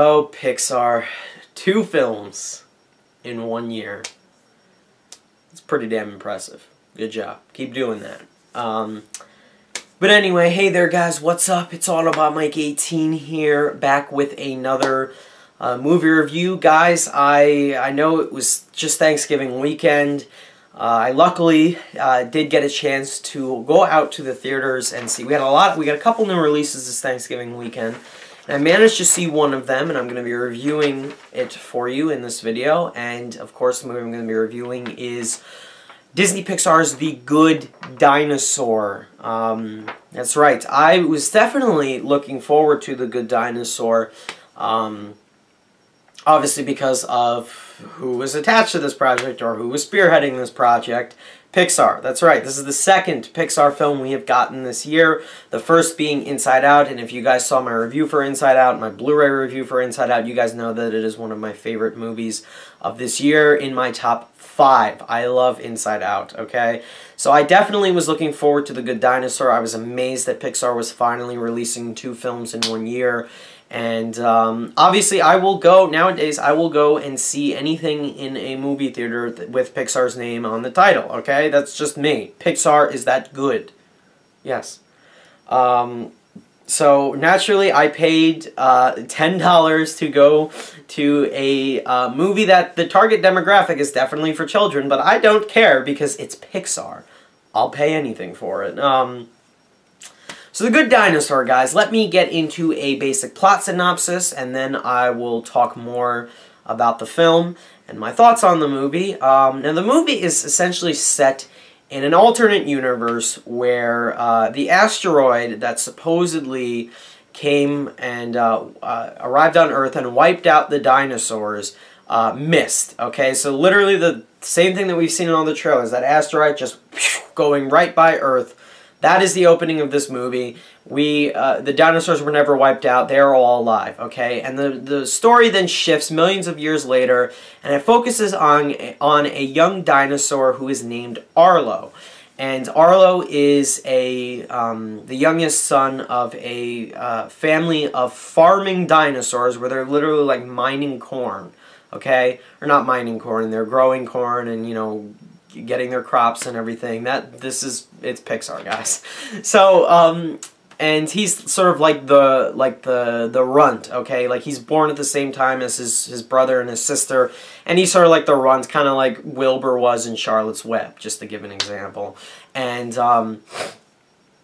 Oh, Pixar. Two films in one year. It's pretty damn impressive. Good job. Keep doing that. Um, but anyway, hey there guys, what's up? It's all about Mike 18 here, back with another uh, movie review. Guys, I, I know it was just Thanksgiving weekend. Uh, I luckily uh, did get a chance to go out to the theaters and see. We had a lot. We got a couple new releases this Thanksgiving weekend. I managed to see one of them, and I'm going to be reviewing it for you in this video. And, of course, the movie I'm going to be reviewing is Disney Pixar's The Good Dinosaur. Um, that's right. I was definitely looking forward to The Good Dinosaur. Um, obviously because of who was attached to this project or who was spearheading this project. Pixar. That's right. This is the second Pixar film we have gotten this year. The first being Inside Out, and if you guys saw my review for Inside Out, my Blu-ray review for Inside Out, you guys know that it is one of my favorite movies of this year in my top five. I love Inside Out, okay? So I definitely was looking forward to The Good Dinosaur. I was amazed that Pixar was finally releasing two films in one year. And um, obviously, I will go, nowadays, I will go and see anything in a movie theater with Pixar's name on the title, okay? That's just me. Pixar is that good. Yes. Um, so, naturally, I paid uh, $10 to go to a uh, movie that the target demographic is definitely for children, but I don't care because it's Pixar. I'll pay anything for it. Um, so The Good Dinosaur, guys, let me get into a basic plot synopsis, and then I will talk more about the film and my thoughts on the movie. Um, now, the movie is essentially set in an alternate universe where uh, the asteroid that supposedly came and uh, uh, arrived on Earth and wiped out the dinosaurs uh, missed. Okay, so literally the same thing that we've seen in all the trailers, that asteroid just going right by Earth that is the opening of this movie. We, uh, the dinosaurs were never wiped out. They are all alive, okay? And the, the story then shifts millions of years later, and it focuses on, on a young dinosaur who is named Arlo. And Arlo is a um, the youngest son of a uh, family of farming dinosaurs where they're literally like mining corn, okay? Or not mining corn, they're growing corn and, you know, getting their crops and everything. That this is it's Pixar, guys. So um, and he's sort of like the like the the runt, okay? Like he's born at the same time as his his brother and his sister, and he's sort of like the runt, kind of like Wilbur was in Charlotte's Web, just to give an example. And um,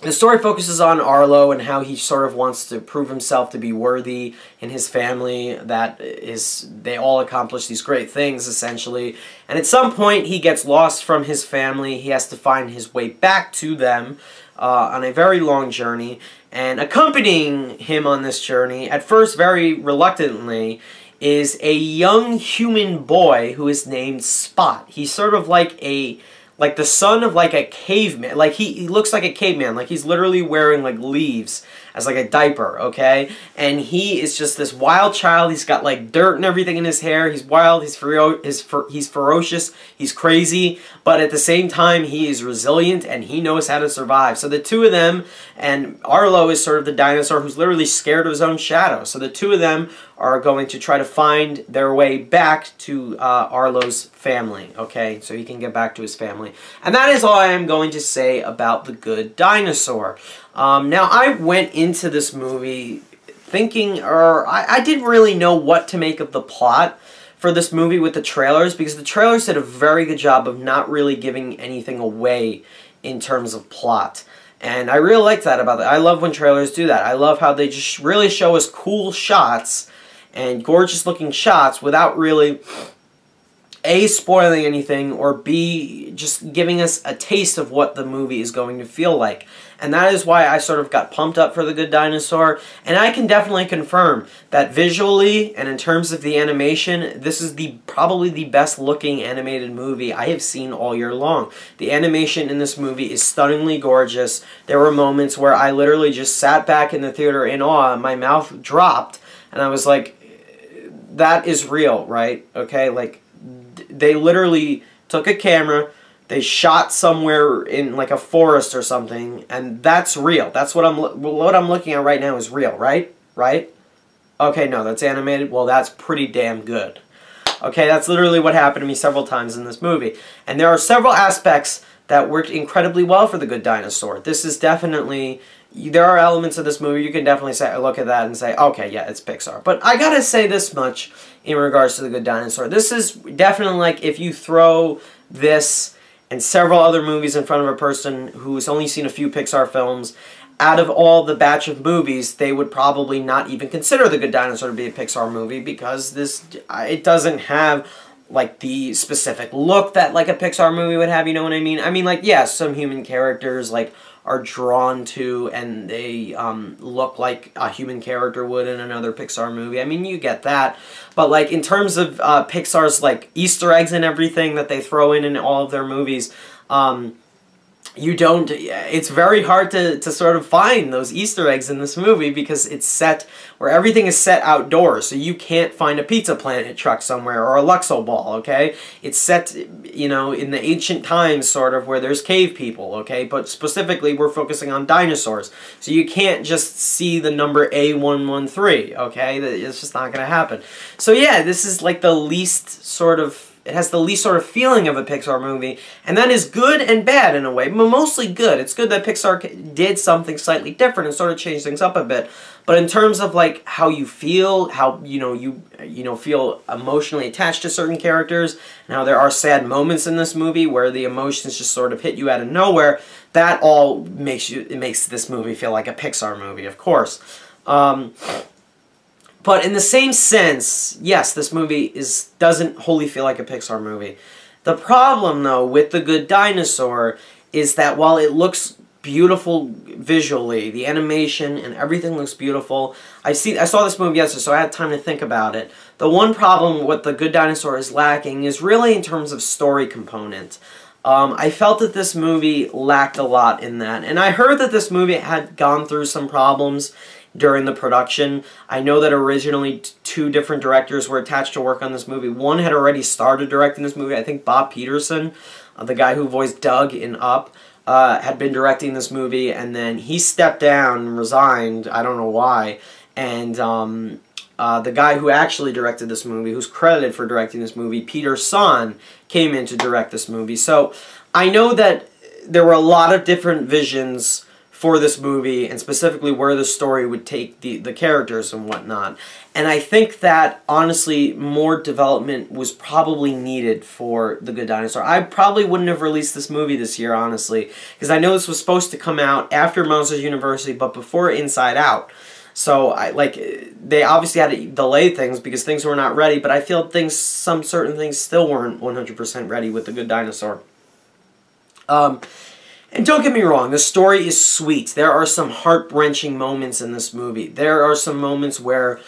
the story focuses on Arlo and how he sort of wants to prove himself to be worthy in his family that is they all accomplish these great things essentially. And at some point he gets lost from his family. He has to find his way back to them uh, on a very long journey. And accompanying him on this journey at first very reluctantly is a young human boy who is named Spot. He's sort of like a like the son of like a caveman. Like he, he looks like a caveman. Like he's literally wearing like leaves as like a diaper, okay? And he is just this wild child. He's got like dirt and everything in his hair. He's wild. He's fero he's, fer he's ferocious. He's crazy. But at the same time, he is resilient and he knows how to survive. So the two of them, and Arlo is sort of the dinosaur who's literally scared of his own shadow. So the two of them are going to try to find their way back to uh, Arlo's family, okay? So he can get back to his family. And that is all I am going to say about The Good Dinosaur. Um, now, I went into this movie thinking, or I, I didn't really know what to make of the plot for this movie with the trailers because the trailers did a very good job of not really giving anything away in terms of plot. And I really liked that about it. I love when trailers do that. I love how they just really show us cool shots and gorgeous looking shots without really a, spoiling anything, or B, just giving us a taste of what the movie is going to feel like. And that is why I sort of got pumped up for The Good Dinosaur. And I can definitely confirm that visually and in terms of the animation, this is the probably the best looking animated movie I have seen all year long. The animation in this movie is stunningly gorgeous. There were moments where I literally just sat back in the theater in awe, my mouth dropped, and I was like, that is real, right? Okay, like they literally took a camera, they shot somewhere in like a forest or something, and that's real. That's what I'm what I'm looking at right now is real, right? Right? Okay, no, that's animated. Well, that's pretty damn good. Okay, that's literally what happened to me several times in this movie. And there are several aspects that worked incredibly well for The Good Dinosaur. This is definitely there are elements of this movie you can definitely say look at that and say okay yeah it's Pixar but I gotta say this much in regards to the good dinosaur this is definitely like if you throw this and several other movies in front of a person who's only seen a few Pixar films out of all the batch of movies, they would probably not even consider The Good Dinosaur to be a Pixar movie because this uh, it doesn't have like the specific look that like a Pixar movie would have, you know what I mean? I mean like yes, yeah, some human characters like are drawn to and they um, look like a human character would in another Pixar movie. I mean, you get that. But like in terms of uh, Pixar's like Easter eggs and everything that they throw in in all of their movies, um, you don't it's very hard to, to sort of find those easter eggs in this movie because it's set where everything is set outdoors. So you can't find a Pizza Planet truck somewhere or a Luxo ball okay? It's set you know in the ancient times sort of where there's cave people okay? But specifically we're focusing on dinosaurs. So you can't just see the number A113 okay? It's just not gonna happen. So yeah this is like the least sort of it has the least sort of feeling of a Pixar movie, and that is good and bad in a way, but mostly good. It's good that Pixar did something slightly different and sort of changed things up a bit. But in terms of like how you feel, how you know you you know feel emotionally attached to certain characters, and how there are sad moments in this movie where the emotions just sort of hit you out of nowhere, that all makes you it makes this movie feel like a Pixar movie, of course. Um, but in the same sense, yes, this movie is doesn't wholly feel like a Pixar movie. The problem, though, with The Good Dinosaur is that while it looks beautiful visually, the animation and everything looks beautiful. I see I saw this movie yesterday, so I had time to think about it. The one problem with The Good Dinosaur is lacking is really in terms of story component. Um, I felt that this movie lacked a lot in that. And I heard that this movie had gone through some problems during the production. I know that originally two different directors were attached to work on this movie. One had already started directing this movie. I think Bob Peterson, uh, the guy who voiced Doug in Up, uh, had been directing this movie, and then he stepped down and resigned. I don't know why. And um, uh, the guy who actually directed this movie, who's credited for directing this movie, Peter Sohn, came in to direct this movie. So I know that there were a lot of different visions for this movie and specifically where the story would take the, the characters and whatnot. And I think that, honestly, more development was probably needed for The Good Dinosaur. I probably wouldn't have released this movie this year, honestly, because I know this was supposed to come out after Monsters University, but before Inside Out. So, I like, they obviously had to delay things because things were not ready, but I feel things, some certain things still weren't 100% ready with The Good Dinosaur. Um, and don't get me wrong, the story is sweet. There are some heart-wrenching moments in this movie. There are some moments where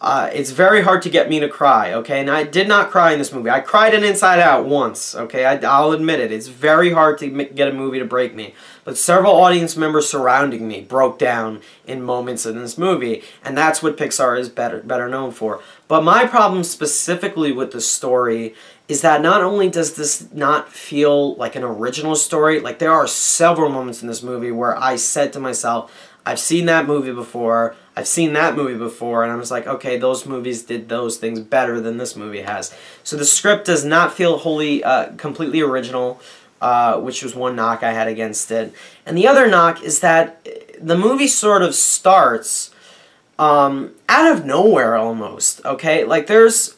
uh, it's very hard to get me to cry, okay? And I did not cry in this movie. I cried in Inside Out once, okay? I, will admit it. It's very hard to get a movie to break me. But several audience members surrounding me broke down in moments in this movie, and that's what Pixar is better, better known for. But my problem specifically with the story is that not only does this not feel like an original story, like there are several moments in this movie where I said to myself, I've seen that movie before, I've seen that movie before, and I was like, okay, those movies did those things better than this movie has. So the script does not feel wholly, uh, completely original, uh, which was one knock I had against it. And the other knock is that the movie sort of starts um, out of nowhere almost, okay? Like there's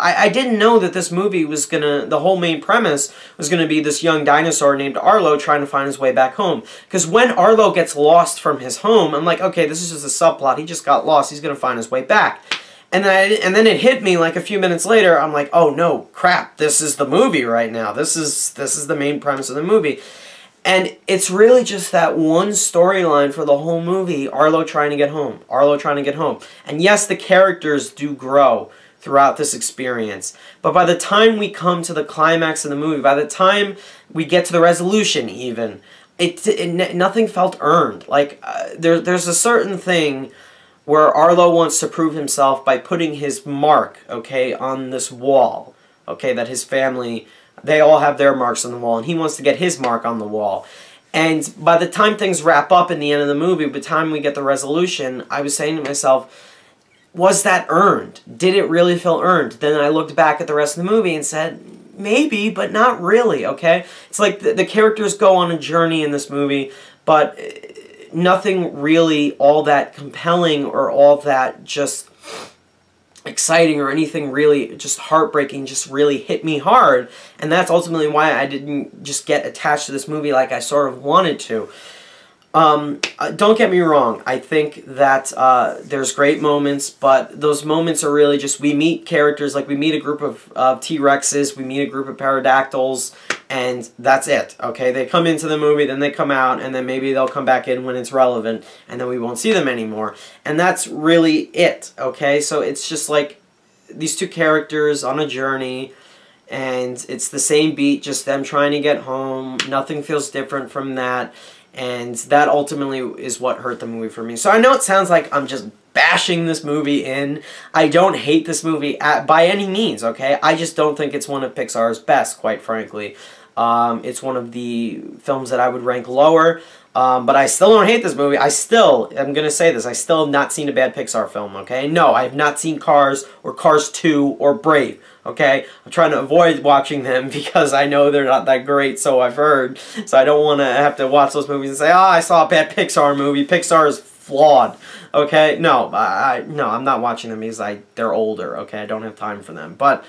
I, I didn't know that this movie was gonna, the whole main premise was gonna be this young dinosaur named Arlo trying to find his way back home. Because when Arlo gets lost from his home, I'm like, okay, this is just a subplot. He just got lost. He's gonna find his way back. And then, I, and then it hit me like a few minutes later. I'm like, oh no, crap! This is the movie right now. This is this is the main premise of the movie, and it's really just that one storyline for the whole movie: Arlo trying to get home, Arlo trying to get home. And yes, the characters do grow throughout this experience. But by the time we come to the climax of the movie, by the time we get to the resolution even, it, it nothing felt earned. Like uh, there, there's a certain thing where Arlo wants to prove himself by putting his mark, okay, on this wall, okay, that his family, they all have their marks on the wall, and he wants to get his mark on the wall. And by the time things wrap up in the end of the movie, by the time we get the resolution, I was saying to myself, was that earned? Did it really feel earned? Then I looked back at the rest of the movie and said, maybe, but not really, okay? It's like the, the characters go on a journey in this movie, but uh, nothing really all that compelling or all that just exciting or anything really just heartbreaking just really hit me hard and that's ultimately why I didn't just get attached to this movie like I sort of wanted to. Um, uh, don't get me wrong. I think that uh, there's great moments, but those moments are really just we meet characters like we meet a group of uh, T Rexes, we meet a group of pterodactyls, and that's it. Okay, they come into the movie, then they come out, and then maybe they'll come back in when it's relevant, and then we won't see them anymore. And that's really it. Okay, so it's just like these two characters on a journey and it's the same beat, just them trying to get home. Nothing feels different from that and that ultimately is what hurt the movie for me. So I know it sounds like I'm just bashing this movie in. I don't hate this movie at, by any means, okay? I just don't think it's one of Pixar's best, quite frankly. Um, it's one of the films that I would rank lower. Um, but I still don't hate this movie. I still, I'm going to say this, I still have not seen a bad Pixar film, okay? No, I have not seen Cars or Cars 2 or Brave, okay? I'm trying to avoid watching them because I know they're not that great, so I've heard. So I don't want to have to watch those movies and say, oh, I saw a bad Pixar movie. Pixar is flawed, okay? No, I, no, I'm not watching them because I, they're older, okay? I don't have time for them. But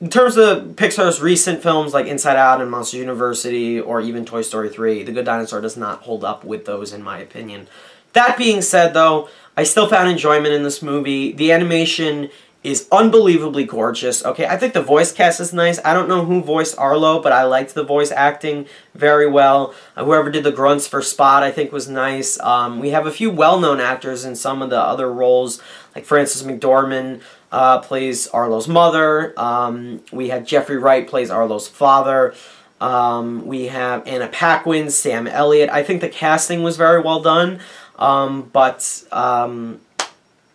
in terms of Pixar's recent films like Inside Out and Monster University or even Toy Story 3, The Good Dinosaur does not hold up with those in my opinion. That being said though, I still found enjoyment in this movie. The animation is unbelievably gorgeous. Okay, I think the voice cast is nice. I don't know who voiced Arlo, but I liked the voice acting very well. Uh, whoever did the grunts for Spot, I think was nice. Um, we have a few well-known actors in some of the other roles, like Frances McDormand uh, plays Arlo's mother. Um, we have Jeffrey Wright plays Arlo's father. Um, we have Anna Paquin, Sam Elliott. I think the casting was very well done, um, but um,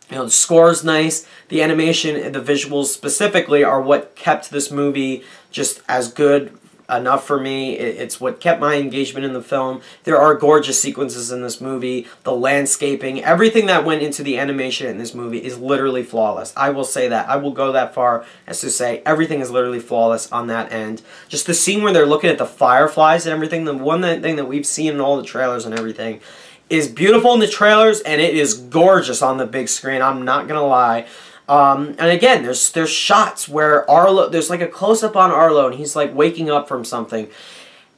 you know, the score is nice. The animation and the visuals specifically are what kept this movie just as good enough for me. It's what kept my engagement in the film. There are gorgeous sequences in this movie. The landscaping, everything that went into the animation in this movie is literally flawless. I will say that. I will go that far as to say everything is literally flawless on that end. Just the scene where they're looking at the fireflies and everything, the one thing that we've seen in all the trailers and everything, is beautiful in the trailers and it is gorgeous on the big screen. I'm not gonna lie. Um, and again, there's there's shots where Arlo, there's like a close up on Arlo, and he's like waking up from something,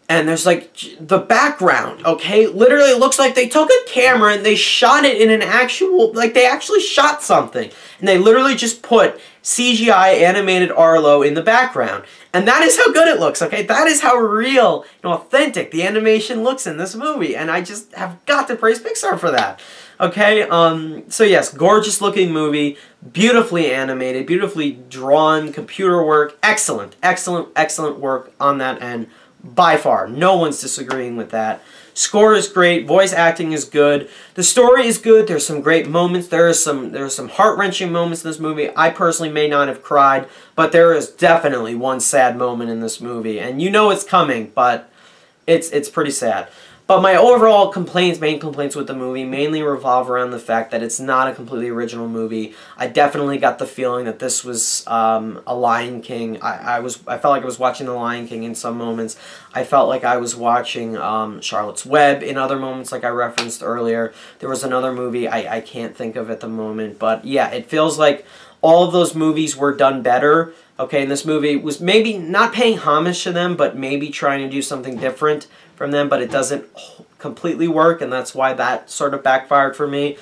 and there's like the background. Okay, literally, it looks like they took a camera and they shot it in an actual, like they actually shot something, and they literally just put CGI animated Arlo in the background. And that is how good it looks, okay? That is how real and authentic the animation looks in this movie. And I just have got to praise Pixar for that. Okay, um, so yes, gorgeous looking movie, beautifully animated, beautifully drawn, computer work, excellent, excellent, excellent work on that end, by far. No one's disagreeing with that. Score is great. Voice acting is good. The story is good. There's some great moments. There is some there are some heart wrenching moments in this movie. I personally may not have cried, but there is definitely one sad moment in this movie, and you know it's coming, but it's it's pretty sad. But my overall complaints, main complaints with the movie, mainly revolve around the fact that it's not a completely original movie. I definitely got the feeling that this was um, a Lion King. I, I was I felt like I was watching The Lion King in some moments. I felt like I was watching um, Charlotte's Web in other moments, like I referenced earlier. There was another movie I, I can't think of at the moment, but yeah, it feels like all of those movies were done better. Okay, and this movie was maybe not paying homage to them, but maybe trying to do something different from them, but it doesn't completely work, and that's why that sort of backfired for me.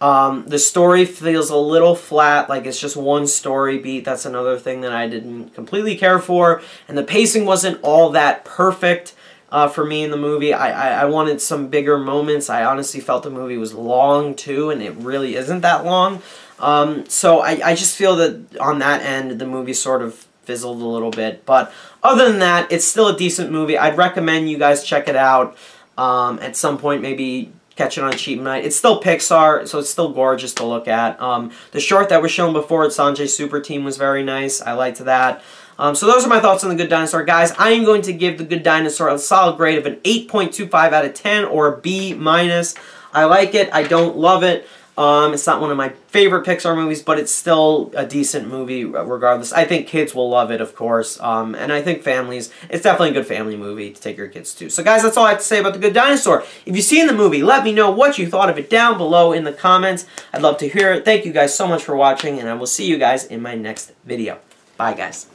Um, the story feels a little flat, like it's just one story beat. That's another thing that I didn't completely care for. And the pacing wasn't all that perfect uh, for me in the movie. I, I, I, wanted some bigger moments. I honestly felt the movie was long too, and it really isn't that long. Um, so I, I just feel that on that end, the movie sort of fizzled a little bit. But other than that, it's still a decent movie. I'd recommend you guys check it out um, at some point, maybe catch it on cheap night. It's still Pixar, so it's still gorgeous to look at. Um, the short that was shown before at Sanjay Super Team was very nice. I liked that. Um, so those are my thoughts on The Good Dinosaur. Guys, I am going to give The Good Dinosaur a solid grade of an 8.25 out of 10 or a B minus. I like it. I don't love it. Um, it's not one of my favorite Pixar movies, but it's still a decent movie regardless. I think kids will love it, of course, um, and I think families, it's definitely a good family movie to take your kids to. So guys, that's all I have to say about The Good Dinosaur. If you've seen the movie, let me know what you thought of it down below in the comments. I'd love to hear it. Thank you guys so much for watching, and I will see you guys in my next video. Bye, guys.